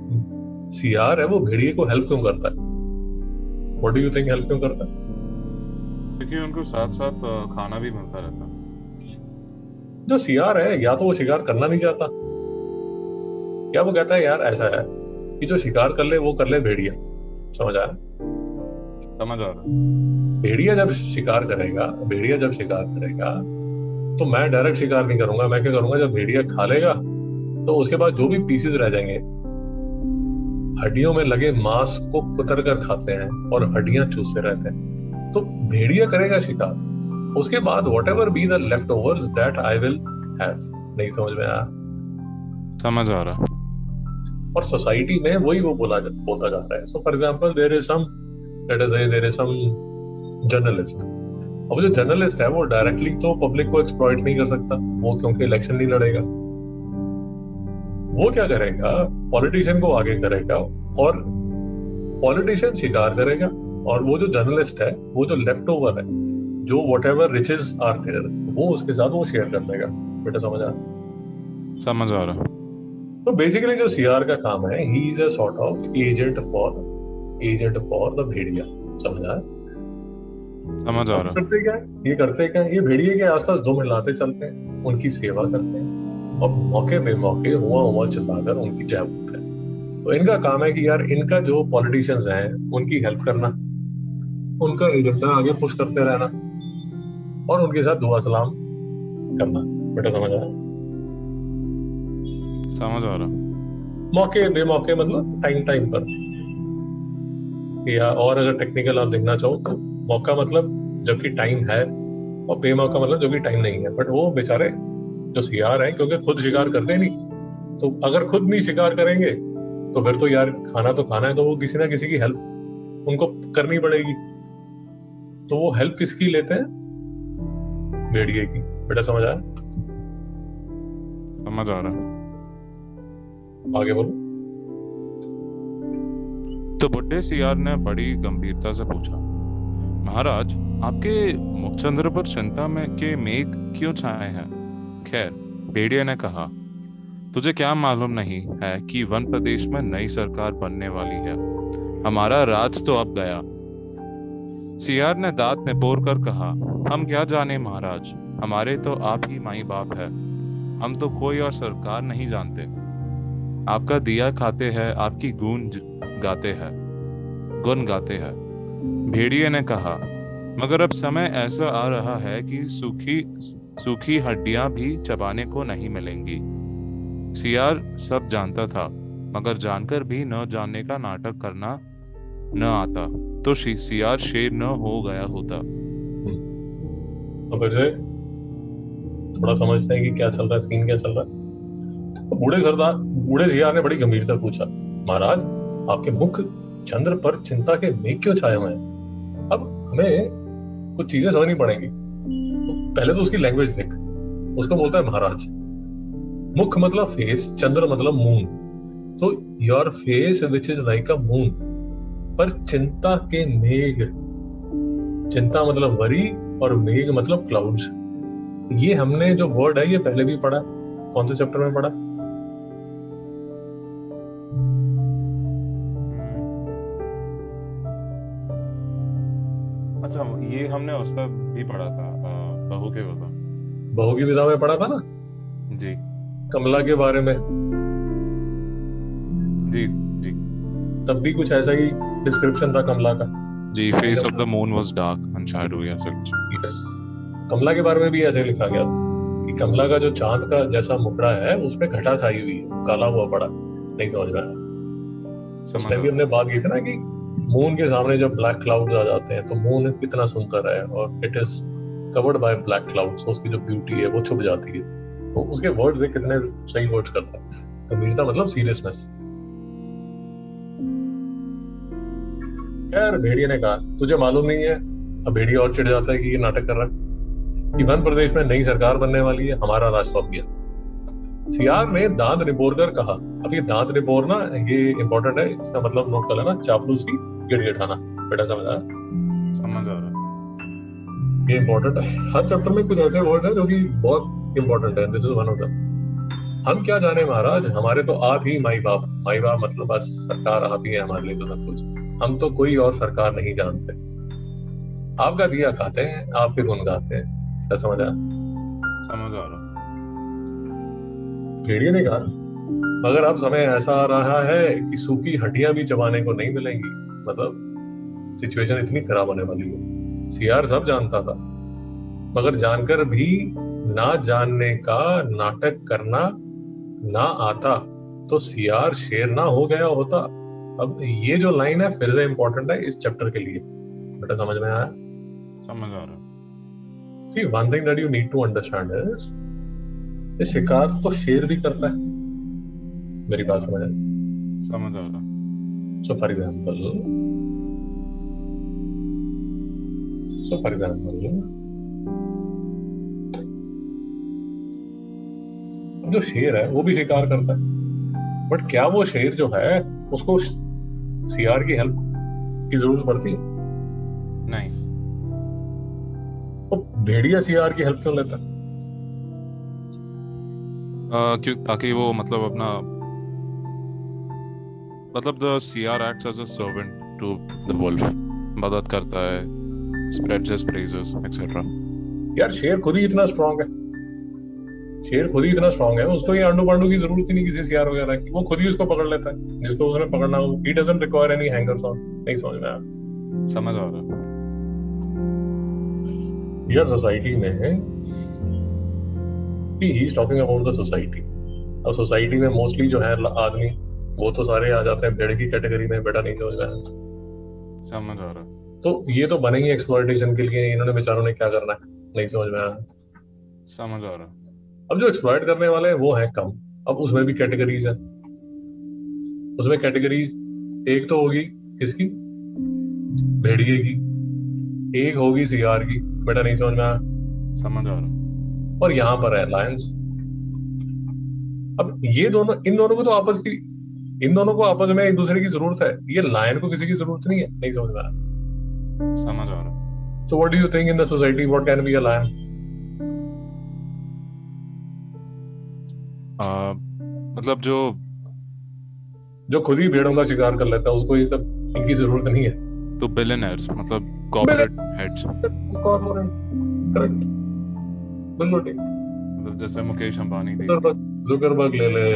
सीआर है, वो भेड़िए को हेल्प क्यों करता है? What do you think help क्यों करता क्योंकि उनको साथ साथ खाना भी मिलता रहता जो सीआर है या तो वो शिकार करना नहीं चाहता। क्या वो कहता है यार ऐसा है कि जो शिकार कर ले वो कर ले भेड़िया। समझ आ रहा समझ आ रहा भेड़िया जब शिकार करेगा भेड़िया जब शिकार करेगा तो मैं डायरेक्ट शिकार नहीं करूँगा। मैं क्या करूँगा जब भेड़िया खा लेगा तो उसके बाद जो भी पीसेस रह जाएँगे हड्डियों में लगे मांस को कुतर कर खाते हैं और हड्डियाँ चूसते रहते हैं। तो भेड़िया करेगा शिकार। उसके बाद whatever be the leftovers that I will have नहीं समझ में आया? समझ आ रहा। और सोसाइटी में वही वो बोला जा, बोलता जा रहा है। So for example there is some let us say there is some journalist अब जो जर्नलिस्ट है वो डायरेक्टली तो पब्लिक को एक्सप्लॉइट नहीं कर सकता। वो क्योंकि इलेक्शन नहीं लड़ेगा। वो क्या करेगा? पॉलिटिशियन को आगे करेगा और पॉलिटिशियन शिकार करेगा। और वो जो जर्नलिस्ट है वो जो लेफ़्ट ओवर है जो whatever riches are there वो उसके साथ वो शेयर कर देगा। बेटा समझ आ समझ आ रहा तो बेसिकली जो सीआर का काम है he is a sort of agent for agent for the भेड़िया। समझ आ समझ आ रहा करते क्या ये करते क्या ये भेड़िए के आसपास दो मिलाते चलते हैं उनकी सेवा करते हैं। और मौके पे मौके हुआ हुआ चिल्लाकर उनकी जय बोलते हैं। तो इनका काम है कि यार इनका जो पॉलिटिशियंस हैं उनकी हेल्प करना। उनका एजेंडा आगे पुश करते रहना और उनके साथ दुआ सलाम करना। बेटा समझ आया? समझ आ रहा मौके बेमौके मतलब टाइम टाइम पर। या और अगर टेक्निकल आप देखना चाहो तो मौका मतलब जबकि टाइम है और बेमौका मतलब जो भी टाइम नहीं है। बट वो बेचारे जो शिकार है क्योंकि खुद शिकार करते नहीं। तो अगर खुद नहीं शिकार करेंगे तो फिर तो यार खाना तो खाना है तो वो किसी ना किसी की हेल्प उनको करनी पड़ेगी। तो वो हेल्प किसकी लेते हैं? भेड़िए की। बेटा समझ आया? समझ आ रहा। आगे बोलो। तो बुढ़े सियार ने बड़ी गंभीरता से पूछा महाराज आपके मुखचंद्र पर चिंता में के मेघ क्यों छाए हैं? खैर, भेड़िया ने कहा, तुझे क्या मालूम नहीं है कि वन प्रदेश में नई सरकार बनने वाली है? हमारा राज तो अब गया। सियार ने दांत निपोर कर कहा, हम क्या जाने महाराज? हमारे तो आप ही माई बाप है। हम तो कोई और सरकार नहीं जानते। आपका दिया खाते हैं, आपकी गूंज गाते हैं, गुन गाते हैं। भेड़िए ने कहा, मगर अब समय ऐसा आ रहा है कि सूखी सूखी हड्डियाँ भी चबाने को नहीं मिलेंगी। सियार सब जानता था, मगर जानकर भी न जानने का नाटक करना न आता तो सियार शेर न हो गया होता। तो फिर से थोड़ा समझते हैं कि क्या चल रहा है सीन क्या चल रहा है। तो बूढ़े सरदार, बूढ़े सियार ने बड़ी गंभीरता पूछा, महाराज, आपके मुख चंद्र पर चिंता के मेघ क्यों छाए हुए हैं? अब हमें कुछ चीज़ें समझनी पड़ेंगी। पहले तो उसकी लैंग्वेज देख। उसको बोलता है महाराज। मुख मतलब फेस चंद्र मतलब मून तो your face which is like a moon पर चिंता के मेघ। चिंता मतलब वरी और मेघ मतलब क्लाउड्स ये हमने जो वर्ड है, ये पहले भी पढ़ा कौन से चैप्टर में पढ़ा? अच्छा ये हमने उस पर भी पढ़ा था बहू के विधा बहू की विधा में पढ़ा था ना? जी। कमला के बारे में। जी जी। तब भी कुछ ऐसा ही डिस्क्रिप्शन था कमला का? जी face of the moon was dark and shadow या सच यस कमला के बारे में भी ऐसे लिखा गया कि कमला का जो चाँद का जैसा मुखड़ा है उसमें घटा छाई हुई है। काला हुआ पड़ा। नहीं समझ रहा आया। उस टाइम भी हमने बात की थी ना कि मून के सामने जब ब्लैक क्लाउड्स आ जाते हैं तो मून कितना सुंदर है और it is covered by black clouds, उसकी जो ब्यूटी है, वो छुप जाती है। तो उसके वर्ड्स कितने सही वर्ड्स करता है? गंभीरता मतलब सीरियसनेस यार भेड़िया ने कहा, तुझे मालूम नहीं है? अब भेड़िया और चिढ़ जाता है कि ये नाटक कर रहा है। कि वन प्रदेश में नई सरकार बनने वाली है, हमारा राज सौंप गया सीआर ने दांत निपोर कर कहा, अब ये दांत निपोरना ये इंपॉर्टेंट है, इसका मतलब नोट कर लेना, चापलूसी गिड़गिड़ाना बेटा समझ आया? समझ आ रहा ये इंपॉर्टेंट है हर चैप्टर में कुछ ऐसे वर्ड है जो कि बहुत इंपॉर्टेंट है. This is one of them हम क्या जाने महाराज? हमारे तो आप ही माई बाप. माई बाप मतलब बस सरकार आप ही है हमारे लिए तो सब कुछ. हम तो कोई और सरकार नहीं जानते. आपका दिया खाते हैं आपके गुण गाते हैं. क्या समझ आया समझ आ रहा भेड़िए ने कहा मगर अब समय ऐसा आ रहा है कि सूखी हड्डियाँ भी चबाने को नहीं मिलेंगी. मतलब सिचुएशन इतनी खराब होने वाली है। सीआर सब जानता था। मगर जानकर भी ना जानने का नाटक करना ना आता तो सीआर शेर ना हो गया होता। अब ये जो लाइन है फिर से इंपॉर्टेंट है इस चैप्टर के लिए। बेटा समझ में आया? समझ आ रहा see one thing that you need to understand is ये शिकार तो शेर भी करता है। मेरी बात समझ आए समझ आ रहा So, for example, so for example, जो शेर है वो भी शिकार करता है। बट क्या वो शेर जो है उसको सीआर की हेल्प की ज़रूरत पड़ती है? नहीं। तो भेड़िया सीआर की हेल्प क्यों लेता है? आ, क्यों ताकि वो मतलब अपना मतलब the CR acts as a servant to the wolf मदद करता है। स्प्रेड्स हिज प्रेजेस एक्सेट्रा यार शेर खुद ही इतना स्ट्रांग है। शेर खुद ही इतना स्ट्रांग है। उसको ये आंडू पांडू की ज़रूरत ही नहीं किसी सीआर वगैरह की। वो खुद ही उसको पकड़ लेता है। जिसको उसने पकड़ना हो he doesn't require any hangers on नहीं समझ में आया समझ आ रहा। यार सोसाइटी में ही। Is talking about the society अब सोसाइटी में मोस्टली जो है आदमी वो तो सारे आ जाते हैं भेड़ की कैटेगरी में बेटा नहीं समझ आया समझ आ रहा। तो ये तो बनेंगे एक्सप्लॉइटेशन के लिए इन्होंने बेचारों ने क्या करना है? नहीं समझ में आया समझ आ रहा। अब जो एक्सप्लॉइट करने वाले हैं वो है कम। अब उसमें भी कैटेगरीज है। उसमें कैटेगरीज एक तो होगी किसकी? भेड़िए की। एक होगी सीआर की। बेटा नहीं समझ में आया समझ आ रहा। और यहाँ पर है लायंस अब ये दोनों इन दोनों को तो आपस की इन दोनों को आपस में एक दूसरे की ज़रूरत है। ये लायन को किसी की ज़रूरत नहीं है। नहीं समझ में आया समझ आ रहा। So what do you think in the society? What can be a lion? आ, मतलब जो जो खुद ही भेड़ों का शिकार कर लेता है उसको ये सब इनकी ज़रूरत नहीं है। तो बिलियनर्स मतलब कॉर्पोरेट हेड्स कॉर्पोरेट करेक्ट बिल्कुल ठीक मतलब जैसे मुकेश अंबानी जुकरबर्ग ले ले।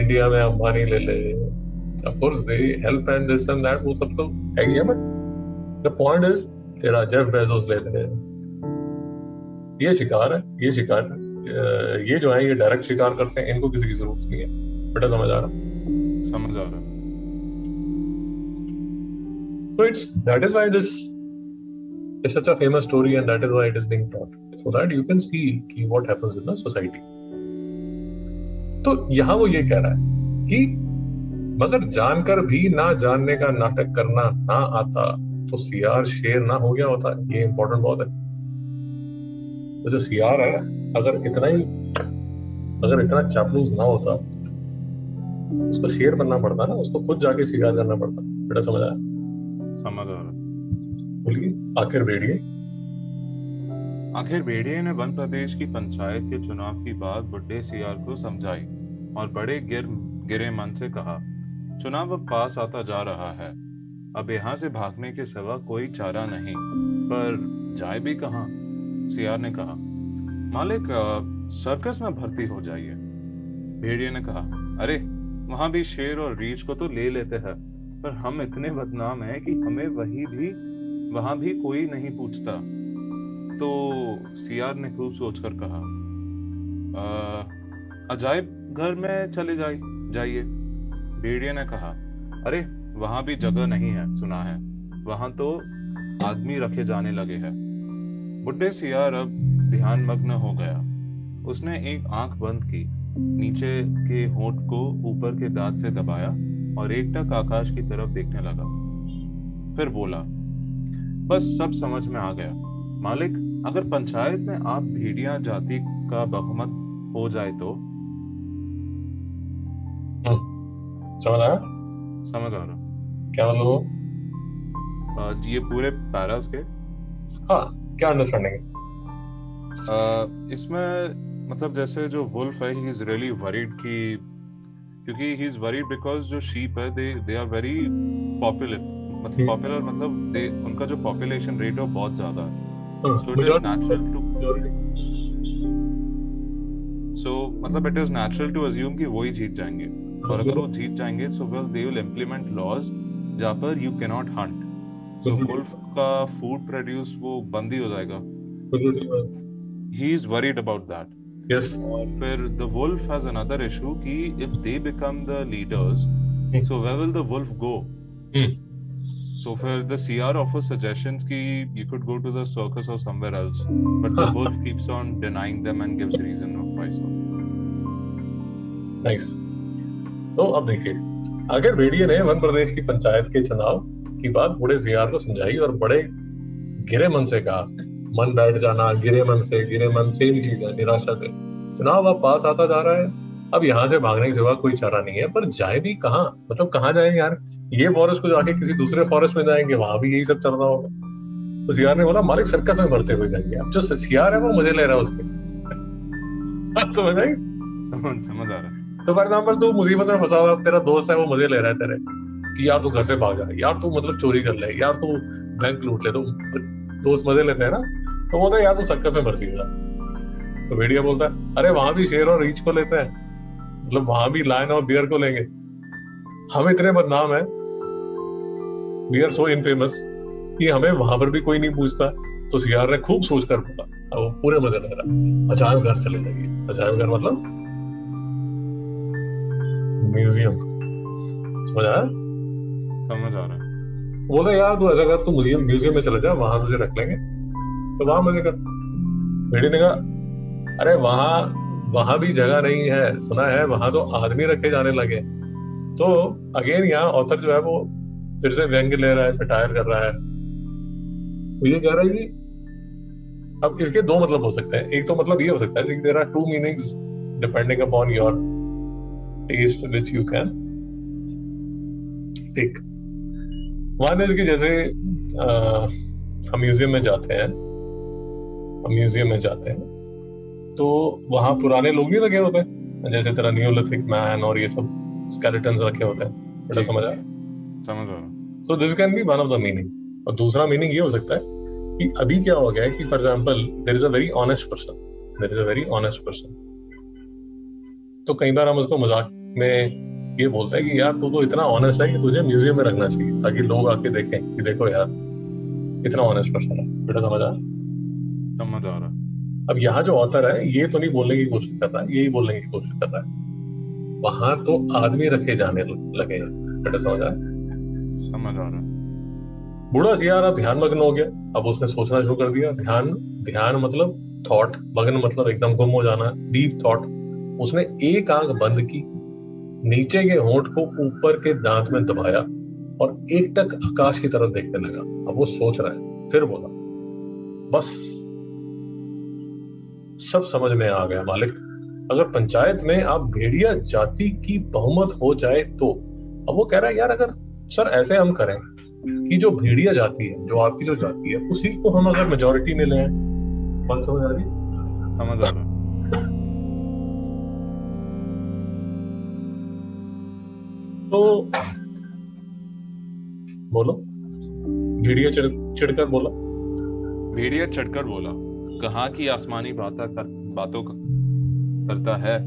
इंडिया में अंबानी ले ले। Of course they help and this and that वो सब तो है ही है बट द पॉइंट इज़ तेरा जेफ बेजोस ले ले ये शिकार है ये शिकार है। ये जो है ये डायरेक्ट शिकार करते हैं इनको किसी की ज़रूरत नहीं है। बेटा समझ आ रहा समझ आ रहा So it's that is why this is such a famous story and that is why it is being taught. So that you can see कि what happens in the society. तो यहाँ वो ये कह रहा है कि मगर जानकर भी ना जानने का नाटक करना ना आता तो सियार शेर ना हो गया होता। ये इंपॉर्टेंट बहुत है। तो जो सियार है अगर इतना ही अगर इतना चापलूस ना होता उसको शेर बनना पड़ता ना उसको खुद जाके शिकार करना पड़ता। बेटा समझ आया? समझ आ रहा बोलिए आखिर भेड़िए आखिर भेड़िए ने वन प्रदेश की पंचायत के चुनाव की बात बुड्ढे सियार को समझाई और बड़े गिर गिरे मन से कहा। चुनाव अब पास आता जा रहा है। अब यहाँ से भागने के सिवा कोई चारा नहीं। पर जाए भी कहाँ? सियार ने कहा मालिक सर्कस में भर्ती हो जाइए। भेड़िए ने कहा अरे वहाँ भी शेर और रीछ को तो ले लेते हैं। पर हम इतने बदनाम हैं कि हमें वही भी वहाँ भी कोई नहीं पूछता। तो सियार ने खूब सोचकर कहा "आ, अजायब घर में चले जाइए जाइए। भेड़िए ने कहा, अरे, वहाँ भी जगह नहीं है, सुना है। वहाँ तो आदमी रखे जाने लगे हैं। बुढ़े सियार अब ध्यान मग्न हो गया। उसने एक आँख बंद की, नीचे के होंठ को ऊपर के दांत से दबाया और एकटक आकाश की तरफ़ देखने लगा। फिर बोला, बस सब समझ में आ गया। मालिक, अगर पंचायत में आप भेड़िया जाति का बहुमत हो जाए तो? समझ आया समझ आ रहा क्या मतलब वो ये पूरे पैरास के। हाँ क्या अंडरस्टैंडिंग है? इसमें मतलब जैसे जो वुल्फ है ही इज़ रियली वरीड कि क्योंकि ही इज़ वरीड बिकॉज़ जो शीप है they they are very popular मतलब। पॉपुलर मतलब दे उनका जो पॉपुलेशन रेट है बहुत ज़्यादा है। Is majority- natural to majority- so मतलब it is natural to assume कि वो ही जीत जाएँगे। और अगर वो जीत जाएँगे so well they will implement laws जहाँ पर you can not hunt so wolf का फ़ूड प्रोड्यूस वो बंद ही हो जाएगा। He is worried about that yes और फिर the wolf has another issue कि if they become the leaders so where will the wolf go so फिर द सीआर ऑफ़र सजेशंस कि you could go to the circus और somewhere else but the wolf keeps on denying them and gives reason of price thanks तो अब देखिए, अगर भेड़िए ने वन प्रदेश की पंचायत के चुनाव की बात बूढ़े सियार को समझाई और बड़े गिरे मन से कहा, मन बैठ जाना, गिरे मन से, गिरे मन सेम चीज़ है, निराशा से। चुनाव अब पास आता जा रहा है। अब यहाँ से भागने के सिवा कोई चारा नहीं है, पर जाए भी कहाँ? मतलब कहाँ जाएँगे यार? ये फॉरेस्ट को जाके किसी दूसरे फॉरेस्ट में जाएँगे, वहाँ भी यही सब चल रहा होगा। तो सियार ने बोला, मालिक सर्कस में मरते हुए जाएँगे अब जो सियार है वो मज़े ले रहा है उसके समझ आई? समझ आ रहा है। तो फॉर एग्ज़ाम्पल तू मुसीबत में फंसा हुआ, तेरा दोस्त है, वो मज़े ले रहा है तेरे, कि यार तू घर से भाग जा, यार तू मतलब चोरी कर ले, यार तू बैंक लूट ले तो दोस्त मज़े लेते हैं ना तो बोलता है, यार तू सर्कस में भर्ती हो तो भेड़िया बोलता है, अरे वहाँ भी शेर और रीछ को लेते हैं मतलब वहाँ भी लायन और बियर को लेंगे। हम इतने बदनाम है वी आर सो इनफेमस कि हमें वहाँ पर भी कोई नहीं पूछता तो सियार ने खूब सोच कर बोला, अब पूरे मज़े ले रहा अजायब घर चले जाइए, अजायब घर मतलब म्यूज़ियम समझ आया समझ आ रहा है। बोला यार तू ऐसा कर तू म्यूज़ियम म्यूज़ियम में चले जा वहाँ तुझे रख लेंगे। तो वहाँ मज़े कर। भेड़ी ने कहा अरे वहाँ वहाँ भी जगह नहीं है। सुना है वहाँ तो आदमी रखे जाने लगे तो अगेन यहाँ ऑथर जो है वो फिर से व्यंग ले रहा है सटायर कर रहा है। वो ये कह रहा है कि अब इसके दो मतलब हो सकते हैं। एक तो मतलब ये हो सकता है कि there are two meanings depending upon your taste which you can take one is कि जैसे अ, हम म्यूज़ियम में जाते हैं हम म्यूज़ियम में जाते हैं तो वहाँ पुराने लोग नहीं लगे होते जैसे तेरा न्यूलिथिक मैन और ये सब स्केलेटन्स रखे होते हैं बेटा समझ आया? समझ रहा so this can be one of the meaning और दूसरा मीनिंग ये हो सकता है कि अभी क्या हो गया है कि for example there is a very honest person there is a very honest person तो कई बार हम उसको मज़ाक में ये बोलते हैं कि यार तू तो इतना ऑनेस्ट है कि तुझे म्यूज़ियम में रखना चाहिए ताकि लोग आके देखें कि देखो यार इतना ऑनेस्ट पर्सन है। बेटा समझ आया समझ आ रहा अब यहाँ जो ऑथर है ये तो नहीं बोलने की कोशिश कर रहा है यही बोलने की कोशिश कर रहा है। वहाँ तो आदमी रखे जाने लगे बेटा समझ आया समझ आ रहा बूढ़ा सियार अब ध्यान मग्न हो गया। अब उसने सोचना शुरू कर दिया ध्यान ध्यान मतलब थॉट मग्न मतलब एकदम गुम हो जाना डीप थॉट उसने एक आँख बंद की, नीचे के होंठ को ऊपर के दांत में दबाया और एक तक आकाश की तरफ़ देखने लगा। अब वो सोच रहा है, फिर बोला, बस, सब समझ में आ गया मालिक। अगर पंचायत में आप भेड़िया जाति की बहुमत हो जाए तो। अब वो कह रहा है, यार, अगर सर ऐसे हम करें कि जो भेड़िया जाति है, जो आपकी जो जाति है, उसी को हम अगर मेजोरिटी में लें समझ आ रही समझ आ रहा तो बोलो। भेड़िया चिड़ चिड़कर बोला। भेड़िया चढ़कर बोला। कहाँ की आसमानी बाता कर, बातों करता है?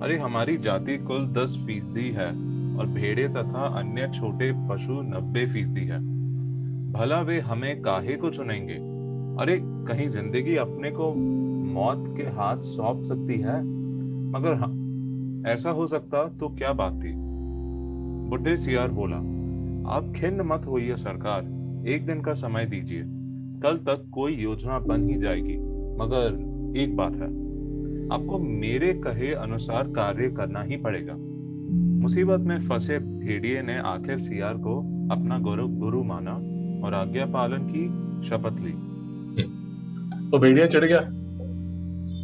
अरे हमारी जाति कुल दस फ़ीसदी है और भेड़े तथा अन्य छोटे पशु नब्बे फ़ीसदी है। भला वे हमें काहे को चुनेंगे? अरे कहीं ज़िंदगी अपने को मौत के हाथ सौंप सकती है? मगर हाँ, ऐसा हो सकता तो क्या बात थी? बुढ़े सियार बोला, आप खिन्न मत होइए सरकार, एक दिन का समय दीजिए, कल तक कोई योजना बन ही जाएगी, मगर एक बात है, आपको मेरे कहे अनुसार कार्य करना ही पड़ेगा। मुसीबत में फंसे भेड़िए ने आखिर सियार को अपना गुरु गुरु माना और आज्ञा पालन की शपथ ली। तो भेड़िया चढ़ गया।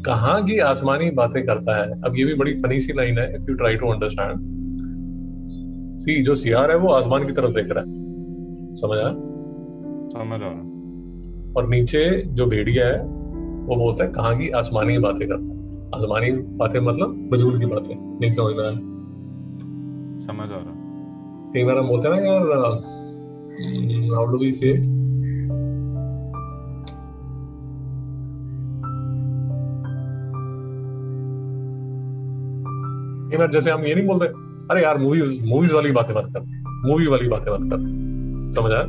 कहाँ की आसमानी बातें करता है? अब ये भी बड़ी फनी सी लाइन है if you try to understand see जो सियार है वो आसमान की तरफ़ देख रहा है। समझ आया? समझ आ और नीचे जो भेड़िया है वो बोलता है कहाँ की आसमानी बातें करता है? आसमानी बातें मतलब बजूल की बातें। नहीं समझ में आया? समझ आ रहा कई बार हम बोलते हैं ना यार हाउ डू वी से जैसे हम ये नहीं बोलते। अरे यार मूवीज़ मूवीज़ वाली बातें मत कर। मूवी वाली बातें मत कर। समझ आया?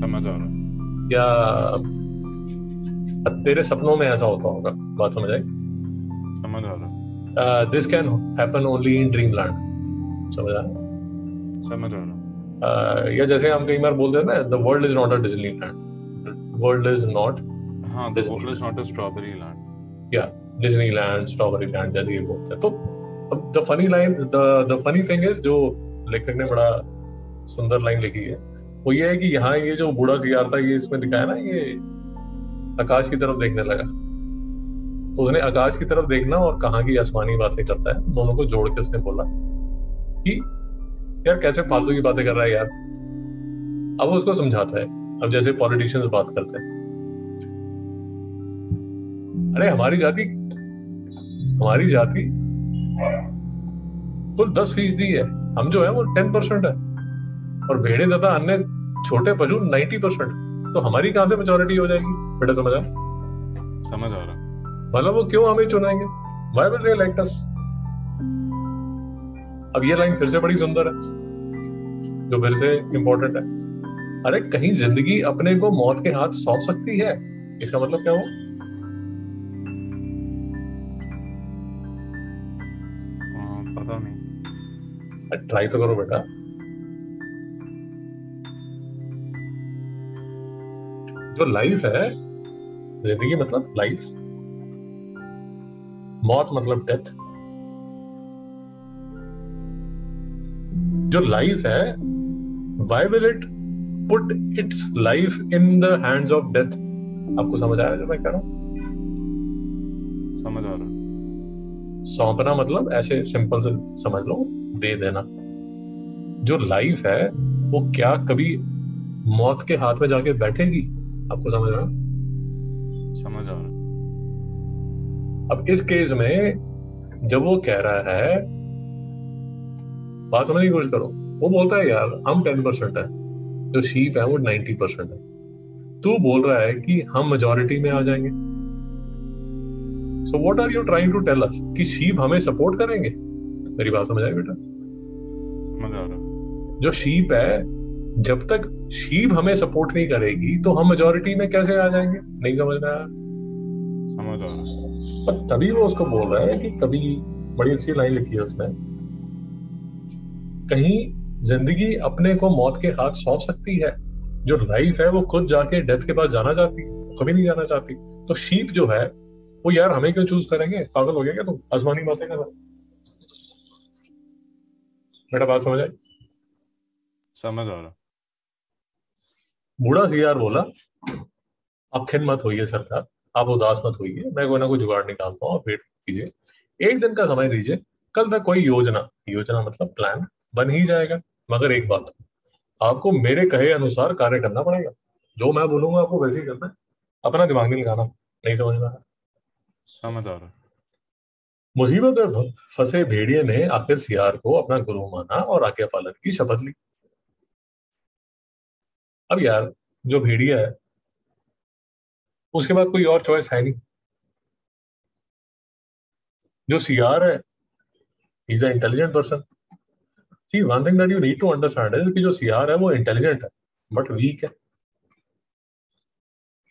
समझ आ रहा या तेरे सपनों में ऐसा होता होगा। बात समझ आई? समझ आ रहा this can happen only in dream land समझ आया? समझ आ रहा Uh, या जैसे हम कई बार बोलते हैं ना the world is not a Disney land world is not हाँ the world is not a strawberry land या डिज्नी लैंड स्ट्रॉबेरी लैंड जैसे ये बोलते हैं। तो अब the funny line the funny thing is जो लेखक ने बड़ा सुंदर लाइन लिखी है, वो ये है कि यहाँ ये जो बूढ़ा सियार था, ये इसमें दिखाया ना, ये आकाश की तरफ़ देखने लगा। तो उसने आकाश की तरफ़ देखना और कहा की आसमानी बातें करता है, दोनों को जोड़ के उसने बोला कि, यार, कैसे फालतू की बातें कर रहा है यार? अब उसको समझाता है। अब जैसे पॉलिटिशियंस बात करते हैं। अरे, हमारी जाति हमारी जाति कुल दस फ़ीसदी है। हम जो है वो टेन परसेंट है। और भेड़े तथा अन्य छोटे पशु नाइन्टी परसेंट तो हमारी कहाँ से मेजोरिटी हो जाएगी? बेटा समझा समझ आ रहा मतलब वो क्यों हमें चुनाएँगे? Why will they elect us अब ये लाइन फिर से बड़ी सुंदर है जो फिर से इंपॉर्टेंट है। अरे कहीं ज़िंदगी अपने को मौत के हाथ सौंप सकती है? इसका मतलब क्या हुआ? पता नहीं। ट्राई तो करो बेटा। जो लाइफ है ज़िंदगी मतलब लाइफ मौत मतलब डेथ जो लाइफ है why will it put its life in the hands of death आपको समझ आ आया जो मैं कह रहा हूँ? समझ आ रहा सौंपना मतलब ऐसे सिंपल से समझ लो दे देना। जो लाइफ है वो क्या कभी मौत के हाथ में जाके बैठेगी? आपको समझ रहा समझ आ रहा अब इस केस में जब वो कह रहा है बात समझने की कोशिश करो। वो बोलता है यार हम टेन परसेंट है। जो शीप है वो नाइन्टी परसेंट है। तू बोल रहा है कि हम मेजोरिटी में आ जाएँगे। So what are you trying to tell us कि शीप हमें सपोर्ट करेंगे? मेरी बात समझ आई बेटा? समझ आ रहा जो शीप है जब तक शीप हमें सपोर्ट नहीं करेगी तो हम मेजोरिटी में कैसे आ जाएँगे? नहीं समझ आया? समझ आ रहा पर तभी वो उसको बोल रहा है कि कभी बड़ी अच्छी लाइन लिखी है उसने। कहीं ज़िंदगी अपने को मौत के हाथ सौंप सकती है जो लाइफ है वो खुद जाके डेथ के पास जाना चाहती है कभी नहीं जाना चाहती। तो शीप जो है वो यार हमें क्यों चूज़ करेंगे? पागल हो गया क्या तुम आसमानी बातें कर रहा बेटा बात समझ आई? समझ आ रहा। बूढ़ा सियार बोला आप खिन मत होइए सरकार आप उदास मत होइए मैं कोई ना कोई जुगाड़ निकालता हूँ आप वेट कीजिए। एक दिन का समय दीजिए कल तक कोई योजना योजना मतलब प्लान बन ही जाएगा मगर एक बात आपको मेरे कहे अनुसार कार्य करना पड़ेगा। जो मैं बोलूँगा आपको वैसे ही करना है। अपना दिमाग नहीं लगाना नहीं समझना है। समझ आ रहा मुसीबत में फंसे भेड़िए ने आखिर सियार को अपना गुरु माना और आज्ञा पालन की शपथ ली। अब यार, जो भेड़िया है, उसके बाद कोई और चॉइस है नहीं। जो सीआर है is a intelligent person see one thing that you need to understand है कि जो सीआर है, वो इंटेलिजेंट है बट वीक है।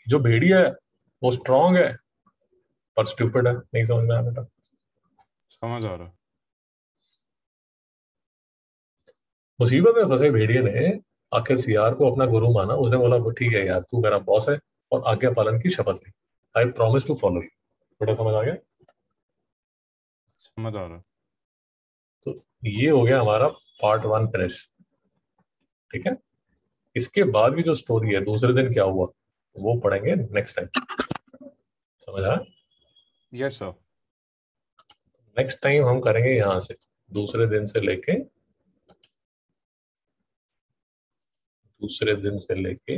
जो भेड़िया है, वो स्ट्रांग है पर स्टूपिड है नहीं समझ में आया बेटा समझ आ रहा। मुसीबत में फंसे भेड़िए ने आखिर सीआर को अपना गुरु माना। उसने बोला वो ठीक है यार तू मेरा बॉस है और आज्ञा पालन की शपथ ली। I promise to follow you बेटा समझ आ गया? समझ आ रहा। तो ये हो गया हमारा पार्ट वन फिनिश ठीक है? इसके बाद भी जो स्टोरी है दूसरे दिन क्या हुआ वो पढ़ेंगे नेक्स्ट टाइम समझ आया यस सर नेक्स्ट टाइम हम करेंगे यहाँ से दूसरे दिन से लेके दूसरे दिन से लेके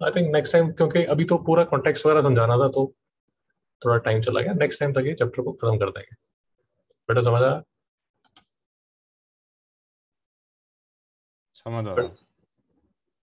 आई थिंक नेक्स्ट टाइम क्योंकि अभी तो पूरा कॉन्टेक्स्ट वगैरह समझाना था तो थोड़ा टाइम चला गया। नेक्स्ट टाइम तक ये चैप्टर को खत्म कर देंगे। बेटा समझ आया? समझ आ रहा